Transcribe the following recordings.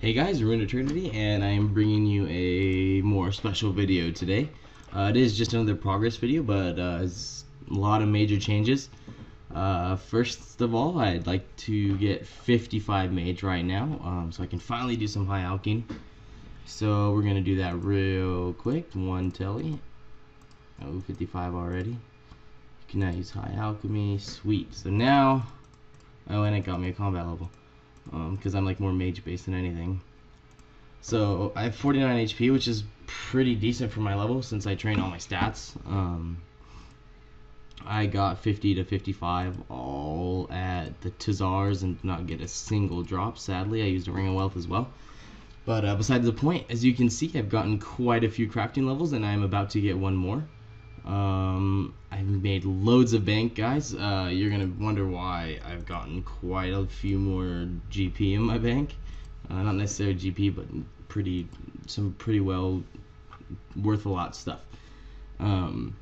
Hey guys, Rune Eternity, and I am bringing you a more special video today. Uh, it is just another progress video, but uh, it's a lot of major changes. Uh, first of all, I'd like to get 55 mage right now, um, so I can finally do some high alching. So we're gonna do that real quick. One telly. Oh, 55 already. You can now use high alchemy. Sweet. So now, oh, and it got me a combat level because um, I'm like more mage based than anything. So I have 49 HP, which is pretty decent for my level since I train all my stats. Um, I got 50 to 55 all at the Tazars and did not get a single drop. Sadly, I used a Ring of Wealth as well. But uh, besides the point, as you can see, I've gotten quite a few crafting levels, and I'm about to get one more. Um, made loads of bank, guys. Uh, you're gonna wonder why I've gotten quite a few more GP in my bank. Uh, not necessarily GP, but pretty some pretty well worth a lot stuff. Um,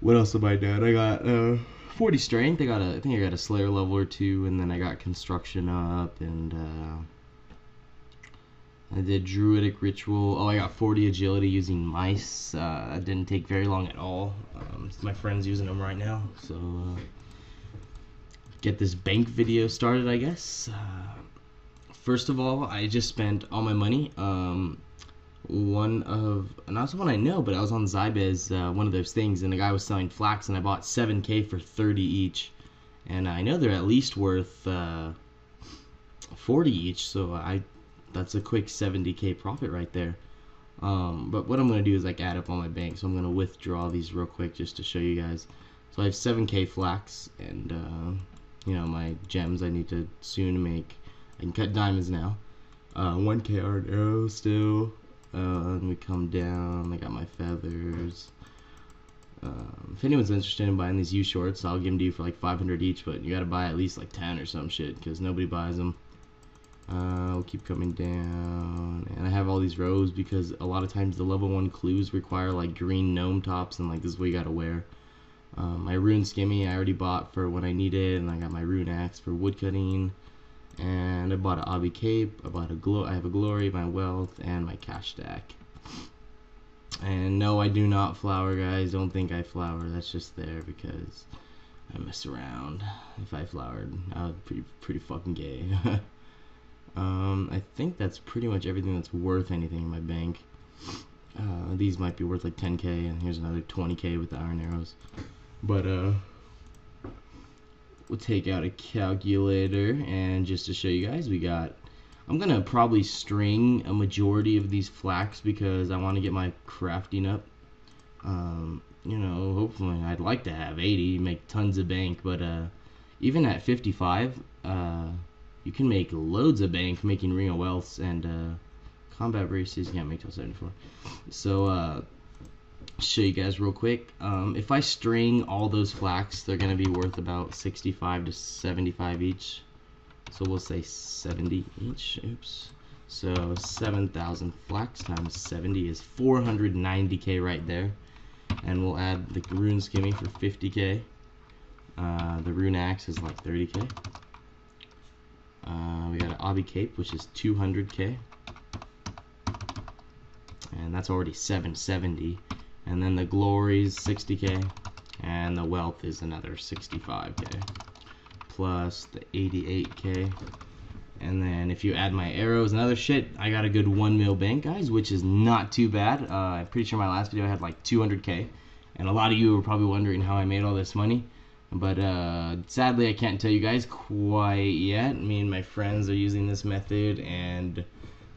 what else have I done? I got uh, 40 strength. I got a, I think I got a Slayer level or two, and then I got construction up and. Uh, I did Druidic Ritual. Oh, I got 40 agility using mice. Uh, that didn't take very long at all. Um, my friend's using them right now. So, uh, get this bank video started, I guess. Uh, first of all, I just spent all my money. Um, one of, not someone I know, but I was on Zybez, uh, one of those things, and the guy was selling flax, and I bought 7k for 30 each. And I know they're at least worth uh, 40 each, so I that's a quick 70k profit right there. Um, but what I'm going to do is like add up all my bank. So I'm going to withdraw these real quick just to show you guys. So I have 7k flax and, uh, you know, my gems I need to soon make. I can cut diamonds now. Uh, 1k iron arrow still. Uh, and we come down. I got my feathers. Um, if anyone's interested in buying these yew shorts, I'll give them to you for like 500 each, but you gotta buy at least like 10 or some shit because nobody buys them. Uh, we'll keep coming down. And I have all these rows because a lot of times the level 1 clues require like green gnome tops and like this is what you gotta wear. Um, my rune scimmy I already bought for what I needed and I got my rune axe for woodcutting. And I bought an obby cape, I bought a glow I have a glory, my wealth, and my cash stack. And no, I do not flower, guys. Don't think I flower. That's just there because I mess around. If I flowered, I would be pretty, pretty fucking gay. Um, I think that's pretty much everything that's worth anything in my bank. Uh, these might be worth like 10k, and here's another 20k with the iron arrows. But, uh, we'll take out a calculator, and just to show you guys, we got, I'm gonna probably string a majority of these flax because I want to get my crafting up. Um, you know, hopefully, I'd like to have 80, make tons of bank, but, uh, even at 55, uh, you can make loads of bank making Ring of Wealths and uh, combat braces. You can't make till 74. So, uh, show you guys real quick. Um, if I string all those flax, they're going to be worth about 65 to 75 each. So we'll say 70 each. Oops. So 7,000 flax times 70 is 490k right there. And we'll add the rune skimming for 50k. Uh, the rune axe is like 30k. Uh, we got an Obby Cape, which is 200k. And that's already 770. And then the Glories, 60k. And the Wealth is another 65k. Plus the 88k. And then if you add my arrows and other shit, I got a good 1 mil bank, guys, which is not too bad. Uh, I'm pretty sure my last video I had like 200k. And a lot of you were probably wondering how I made all this money. But uh, sadly, I can't tell you guys quite yet. Me and my friends are using this method, and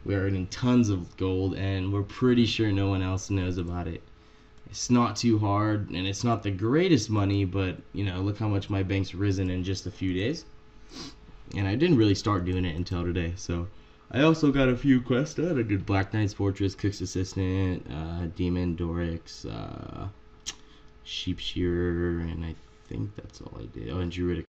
we're earning tons of gold, and we're pretty sure no one else knows about it. It's not too hard, and it's not the greatest money, but you know, look how much my bank's risen in just a few days. And I didn't really start doing it until today, so I also got a few quests done. I did Black Knight's Fortress, Cook's Assistant, uh, Demon, Doric's, uh, Sheep Shearer, and I think that's all I did. Oh, and Druidic